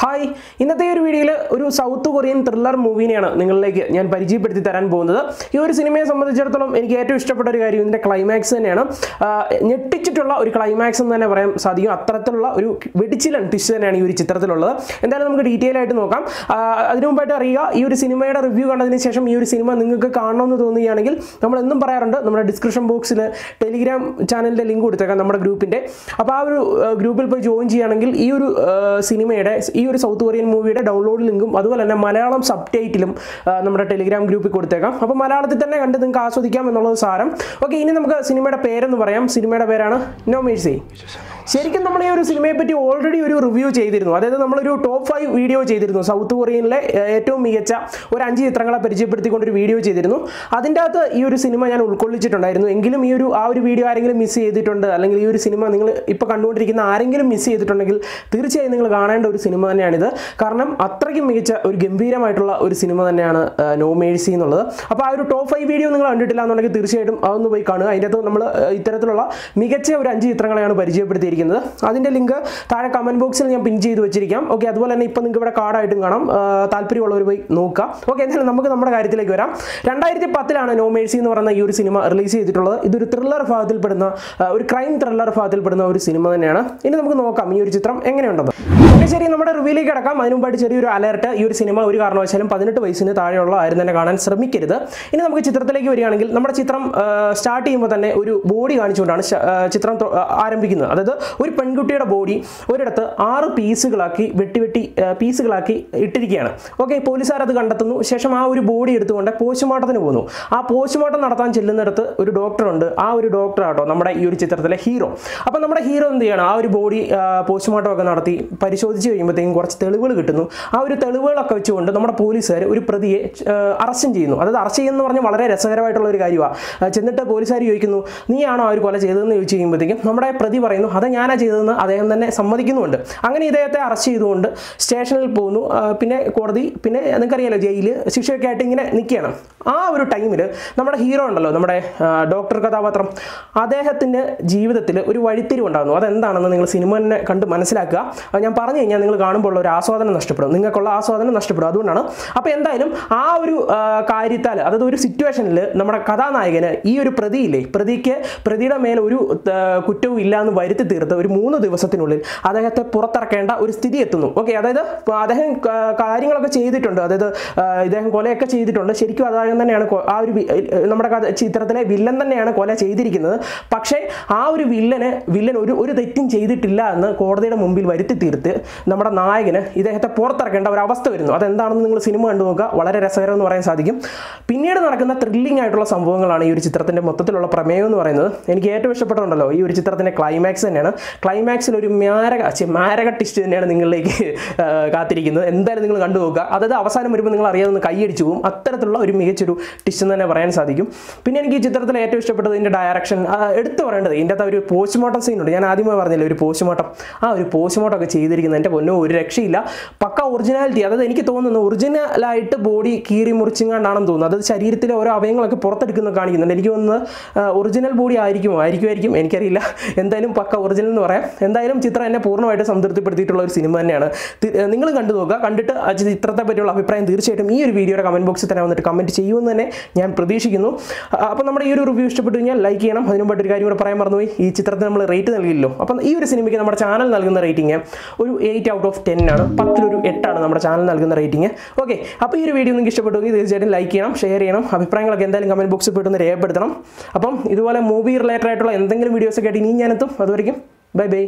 Hi. ഇന്നത്തെ ഒരു വീഡിയോയിൽ ഒരു സൗത്ത് കൊറിയൻ ത്രില്ലർ മൂവിനെയാണ് നിങ്ങളിലേക്ക് ഞാൻ പരിചയപ്പെടുത്തി തരാൻ പോകുന്നത്. ഈ ഒരു സിനിമയെ സംബന്ധിച്ചിടത്തോളം എനിക്ക് ഏറ്റവും ഇഷ്ടപ്പെട്ട ഒരു കാര്യം ഇതിന്റെ ക്ലൈമാക്സ് തന്നെയാണ്. ഞെട്ടിച്ചിട്ടുള്ള ഒരു ക്ലൈമാക്സ് എന്ന് തന്നെ പറയാൻ സാധിക്കും. അത്തരത്തിലുള്ള ഒരു വെടിച്ചിലൻ ട്വിസ്റ്റ് തന്നെയാണ് ഈ ഒരു ചിത്രത്തിലുള്ളത്. എന്തായാലും നമുക്ക് ഡീറ്റെയിൽ ആയിട്ട് നോക്കാം. അതിനു മുമ്പായിട്ട് അറിയുക ഈ ഒരു സിനിമയുടെ റിവ്യൂ കണ്ടതിന് ശേഷം ഈ ഒരു സിനിമ നിങ്ങൾക്ക് കാണണമെന്ന് തോന്നുകയാണെങ്കിൽ നമ്മൾ എന്നും പറയാറുണ്ട്. നമ്മുടെ ഡിസ്ക്രിപ്ഷൻ ബോക്സിൽ ടെലിഗ്രാം ചാനലിന്റെ ലിങ്ക് കൊടുത്തേക്കാം നമ്മുടെ ഗ്രൂപ്പിന്റെ അപ്പോൾ ആ ഒരു ഗ്രൂപ്പിൽ പോയി ജോയിൻ ചെയ്യുകയാണെങ്കിൽ ഈ ഒരു സിനിമയുടെ ഈ ഒരു സൗത്ത് കൊറിയൻ മൂവിയുടെ ഡൗൺലോഡ് ലിങ്കും അതുപോലെ തന്നെ മലയാളം സബ് ടൈറ്റിലും നമ്മുടെ ടെലിഗ്രാം ഗ്രൂപ്പിൽ കൊടുത്തേക്കാം. അപ്പോൾ മലയാളത്തിൽ തന്നെ കണ്ട് നിങ്ങൾക്ക് ആസ്വദിക്കാം എന്നുള്ളത് സാരം. ഓക്കെ ഇനി നമുക്ക് സിനിമയുടെ പേരെന്ന് പറയാം. സിനിമയുടെ പേരാണ് നോ മേഴ്സി ശരിക്കും നമ്മൾ ഈ ഒരു സിനിമയെ പറ്റി ഓൾറെഡി ഒരു റിവ്യൂ ചെയ്തിരുന്നു. അതായത് നമ്മളൊരു ടോപ്പ് ഫൈവ് വീഡിയോ ചെയ്തിരുന്നു. സൗത്ത് കൊറിയനിലെ ഏറ്റവും മികച്ച ഒരു അഞ്ച് ചിത്രങ്ങളെ പരിചയപ്പെടുത്തിക്കൊണ്ട് ഒരു വീഡിയോ ചെയ്തിരുന്നു. അതിന്റെ അകത്ത് ഈ ഒരു സിനിമ ഞാൻ ഉൾക്കൊള്ളിച്ചിട്ടുണ്ടായിരുന്നു. എങ്കിലും ഈ ഒരു ആ ഒരു വീഡിയോ ആരെങ്കിലും മിസ് ചെയ്തിട്ടുണ്ട് അല്ലെങ്കിൽ ഈ ഒരു സിനിമ നിങ്ങൾ ഇപ്പോൾ കണ്ടുകൊണ്ടിരിക്കുന്ന ആരെങ്കിലും മിസ് ചെയ്തിട്ടുണ്ടെങ്കിൽ തീർച്ചയായും നിങ്ങൾ കാണേണ്ട ഒരു സിനിമ തന്നെയാണിത്. കാരണം അത്രയ്ക്കും മികച്ച ഒരു ഗംഭീരമായിട്ടുള്ള ഒരു സിനിമ തന്നെയാണ് നോ മേഴ്സി എന്നുള്ളത്. അപ്പോൾ ആ ഒരു ടോപ്പ് ഫൈവ് വീഡിയോ നിങ്ങൾ കണ്ടിട്ടില്ല എന്നുണ്ടെങ്കിൽ തീർച്ചയായിട്ടും അതൊന്ന് പോയി കാണുക. അതിന്റെ അകത്ത് നമ്മൾ ഇത്തരത്തിലുള്ള മികച്ച ഒരു അഞ്ച് ചിത്രങ്ങളെയാണ് പരിചയപ്പെടുത്തിയിരിക്കുന്നത്. അതിന്റെ ലിങ്ക് താഴെ കമന്റ് ബോക്സിൽ ഞാൻ പിൻ ചെയ്ത് വെച്ചിരിക്കാം. ഓക്കെ അതുപോലെ തന്നെ ഇപ്പോൾ നിങ്ങൾക്ക് ഇവിടെ കാർഡായിട്ടും കാണാം. താല്പര്യമുള്ളവർ പോയി നോക്കുക ഓക്കെ എന്തായാലും നമുക്ക് നമ്മുടെ കാര്യത്തിലേക്ക് വരാം. രണ്ടായിരത്തി പത്തിലാണ് നോ മേഴ്സി എന്ന് പറയുന്ന ഈ ഒരു സിനിമ റിലീസ് ചെയ്തിട്ടുള്ളത്. ഇതൊരു ത്രില്ലർ ഭാഗത്തിൽപ്പെടുന്ന ഒരു ക്രൈം ത്രില്ലർ ഭാഗത്തിൽപ്പെടുന്ന ഒരു സിനിമ തന്നെയാണ്. ഇനി നമുക്ക് നോക്കാം ഈ ഒരു ചിത്രം എങ്ങനെയുണ്ടെന്ന്. ഓക്കെ ശരി നമ്മുടെ റിവ്യൂലേക്ക് കിടക്കാം. അതിന് മുമ്പായിട്ട് ചെറിയൊരു അലർട്ട് ഈ ഒരു സിനിമ ഒരു കാരണവശാലും പതിനെട്ട് വയസ്സിന് താഴെയുള്ള ആരും തന്നെ കാണാൻ ശ്രമിക്കരുത്. ഇനി നമുക്ക് ചിത്രത്തിലേക്ക് വരികയാണെങ്കിൽ നമ്മുടെ ചിത്രം സ്റ്റാർട്ട് ചെയ്യുമ്പോൾ തന്നെ ഒരു ബോഡി കാണിച്ചുകൊണ്ടാണ് ചിത്രം ആരംഭിക്കുന്നത്. അതായത് ഒരു പെൺകുട്ടിയുടെ ബോഡി ഒരിടത്ത് ആറ് പീസുകളാക്കി വെട്ടി വെട്ടി പീസുകളാക്കി ഇട്ടിരിക്കുകയാണ്. ഓക്കെ പോലീസുകാർ അത് കണ്ടെത്തുന്നു. ശേഷം ആ ഒരു ബോഡി എടുത്തുകൊണ്ട് പോസ്റ്റ്മോർട്ടത്തിന് പോകുന്നു. ആ പോസ്റ്റ്മോർട്ടം നടത്താൻ ചെല്ലുന്നിടത്ത് ഒരു ഡോക്ടറുണ്ട് ആ ഒരു ഡോക്ടർ ആട്ടോ നമ്മുടെ ഈ ഒരു ചിത്രത്തിലെ ഹീറോ അപ്പം നമ്മുടെ ഹീറോ എന്ത് ചെയ്യണം? ആ ഒരു ബോഡി പോസ്റ്റ്മോർട്ടം ഒക്കെ നടത്തി പരിശോധിച്ച് കഴിയുമ്പോഴത്തേക്കും കുറച്ച് തെളിവുകൾ കിട്ടുന്നു. ആ ഒരു തെളിവുകളൊക്കെ വെച്ചുകൊണ്ട് നമ്മുടെ പോലീസുകാർ ഒരു പ്രതിയെ അറസ്റ്റും ചെയ്യുന്നു. അതായത് അറസ്റ്റ് ചെയ്യുന്നു പറഞ്ഞാൽ വളരെ രസകരമായിട്ടുള്ള ഒരു കാര്യമാണ് ചെന്നിട്ട് പോലീസുകാർ ചോദിക്കുന്നു നീയാണോ ആ കൊല ചെയ്തതെന്ന്? ചോദിച്ചു കഴിയുമ്പോഴത്തേക്കും നമ്മുടെ പ്രതി പറയുന്നു അത് ഞാനാ ചെയ്തതെന്ന് അദ്ദേഹം തന്നെ സമ്മതിക്കുന്നുമുണ്ട് അങ്ങനെ ഇദ്ദേഹത്തെ അറസ്റ്റ് ചെയ്തുകൊണ്ട് സ്റ്റേഷനിൽ പോകുന്നു. പിന്നെ കോടതി പിന്നെ നിങ്ങൾക്കറിയാലോ ജയിൽ ശിക്ഷയൊക്കെ ആയിട്ട് ഇങ്ങനെ നിൽക്കുകയാണ്. ആ ഒരു ടൈമിൽ നമ്മുടെ ഹീറോ ഉണ്ടല്ലോ നമ്മുടെ ഡോക്ടർ കഥാപാത്രം. അദ്ദേഹത്തിന്റെ ജീവിതത്തിൽ ഒരു വഴിത്തിരിവുണ്ടാകുന്നു. അതെന്താണെന്ന് നിങ്ങൾ സിനിമ തന്നെ കണ്ട് മനസ്സിലാക്കുക. അത് ഞാൻ പറഞ്ഞു കഴിഞ്ഞാൽ നിങ്ങൾ കാണുമ്പോൾ ഒരു ആസ്വാദനം നഷ്ടപ്പെടും. നിങ്ങൾക്കുള്ള ആസ്വാദനം നഷ്ടപ്പെടും. അതുകൊണ്ടാണ് അപ്പോൾ എന്തായാലും ആ ഒരു കാര്യത്താൽ അതായത് ഒരു സിറ്റുവേഷനിൽ നമ്മുടെ കഥാനായകന് ഈ ഒരു പ്രതിയില്ലേ പ്രതിക്ക് പ്രതിയുടെ മേലെ ഒരു കുറ്റവും ഇല്ല എന്ന് വരുത്തി തീർത്ത് ഒരു മൂന്ന് ദിവസത്തിനുള്ളിൽ അദ്ദേഹത്തെ പുറത്തിറക്കേണ്ട ഒരു സ്ഥിതി എത്തുന്നു. ഓക്കെ അതായത് അദ്ദേഹം കാര്യങ്ങളൊക്കെ ചെയ്തിട്ടുണ്ട്. അതായത് ഇദ്ദേഹം കൊലയൊക്കെ ചെയ്തിട്ടുണ്ട്. ശരിക്കും തന്നെയാണ് ആ ഒരു നമ്മുടെ ചിത്രത്തിലെ വില്ലൻ തന്നെയാണ് കൊല ചെയ്തിരിക്കുന്നത്. പക്ഷേ ആ ഒരു വില്ലന് വില്ലൻ ഒരു ഒരു തെറ്റും ചെയ്തിട്ടില്ല എന്ന് കോടതിയുടെ മുമ്പിൽ വരുത്തി തീർത്ത് നമ്മുടെ നായകന് ഇദ്ദേഹത്തെ പുറത്തിറക്കേണ്ട ഒരു അവസ്ഥ വരുന്നു. അതെന്താണെന്ന് നിങ്ങൾ സിനിമ കണ്ടു നോക്കുക. വളരെ രസകരം എന്ന് പറയാൻ സാധിക്കും. പിന്നീട് നടക്കുന്ന ത്രില്ലിംഗ് ആയിട്ടുള്ള സംഭവങ്ങളാണ് ഈ ഒരു ചിത്രത്തിന്റെ മൊത്തത്തിലുള്ള പ്രമേയം എന്ന് പറയുന്നത്. എനിക്ക് ഏറ്റവും ഇഷ്ടപ്പെട്ടുണ്ടല്ലോ ഈ ഒരു ചിത്രത്തിന്റെ ക്ലൈമാക്സ് തന്നെയാണ്. ക്ലൈമാക്സിൽ ഒരു മാരക മാരക ടിസ്റ്റ് തന്നെയാണ് നിങ്ങളിലേക്ക് കാത്തിരിക്കുന്നത്. എന്തായാലും നിങ്ങൾ കണ്ടു നോക്കുക. അതായത് അവസാനം വരുമ്പോൾ നിങ്ങൾ അറിയാതെ കൈയടിച്ചു പോകും. അത്തരത്തിലുള്ള ഒരു മികച്ചൊരു ടിച്ച് എന്ന് തന്നെ പറയാൻ സാധിക്കും. പിന്നെ എനിക്ക് ഈ ചിത്രത്തിൽ ഏറ്റവും ഇഷ്ടപ്പെട്ടത് ഇതിന്റെ ഡയറക്ഷൻ എടുത്തു പറയേണ്ടത് ഇതിന്റെ അകത്ത് ഒരു പോസ്റ്റ്മോർട്ടം സീനുണ്ട് ഞാൻ ആദ്യമായി പറഞ്ഞില്ല ഒരു പോസ്റ്റ്മോർട്ടം ആ ഒരു പോസ്റ്റ്മോർട്ടം ഒക്കെ ചെയ്തിരിക്കുന്നത് എന്റെ പൊന്നോ ഒരു രക്ഷയില്ല. പക്ക ഒറിജിനാലിറ്റി അതായത് എനിക്ക് തോന്നുന്നു ഒറിജിനലായിട്ട് ബോഡി കീറി മുറിച്ചിങ്ങാണ്ടാണെന്ന് തോന്നുന്നു. അതായത് ശരീരത്തിലെ ഓരോ അവയവങ്ങളൊക്കെ പുറത്തെടുക്കുന്ന കാണിക്കുന്നുണ്ട്. എനിക്ക് തോന്നുന്നത് ഒറിജിനൽ ബോഡി ആയിരിക്കുമോ? ആയിരിക്കുമായിരിക്കും. എനിക്കറിയില്ല. എന്തായാലും പക്ക ഒറിജിനൽ എന്ന് പറയാം. എന്തായാലും ചിത്രം എന്നെ പൂർണമായിട്ട് സംതൃപ്തിപ്പെടുത്തിയിട്ടുള്ള ഒരു സിനിമ തന്നെയാണ്. നിങ്ങൾ കണ്ടു നോക്കുക. കണ്ടിട്ട് ചിത്രത്തെ പറ്റിയുള്ള അഭിപ്രായം തീർച്ചയായിട്ടും ഈ ഒരു വീഡിയോയുടെ കമന്റ് ബോക്സിൽ തന്നെ വന്നിട്ട് കമന്റ് ചെയ്യുമെന്ന് തന്നെ ഞാൻ പ്രതീക്ഷിക്കുന്നു. അപ്പോൾ നമ്മുടെ ഈ ഒരു റിവ്യൂ ഇഷ്ടപ്പെട്ടു കഴിഞ്ഞാൽ ലൈക്ക് ചെയ്യണം. അതിനു ഒരു കാര്യം കൂടെ പറയാൻ മറന്നുപോയി. ഈ ചിത്രത്തിന് നമ്മൾ റേറ്റ് നൽകിയില്ലോ അപ്പം ഈ ഒരു സിനിമയ്ക്ക് നമ്മുടെ ചാനൽ നൽകുന്ന റേറ്റിംഗ് ഒരു എയ്റ്റ് ഔട്ട് ഓഫ് ടെൻ ആണ്. പത്തിലൊരു എട്ടാണ് നമ്മുടെ ചാനൽ നൽകുന്ന റേറ്റിംഗ് ഓക്കെ അപ്പോൾ ഈ ഒരു വീഡിയോ നിങ്ങൾക്ക് ഇഷ്ടപ്പെട്ടുവെങ്കിൽ തീർച്ചയായിട്ടും ലൈക്ക് ചെയ്യണം ഷെയർ ചെയ്യണം. അഭിപ്രായങ്ങളൊക്കെ എന്തായാലും കമന്റ് ബോക്സിൽ പോയിട്ടൊന്ന് രേഖപ്പെടുത്തണം. അപ്പം ഇതുപോലെ മൂവി റിലേറ്റഡ് ആയിട്ടുള്ള എന്തെങ്കിലും വീഡിയോസൊക്കെ ആയിട്ട് ഇനിയും ഞാനെത്തും അതുവരെയും ബൈ ബൈ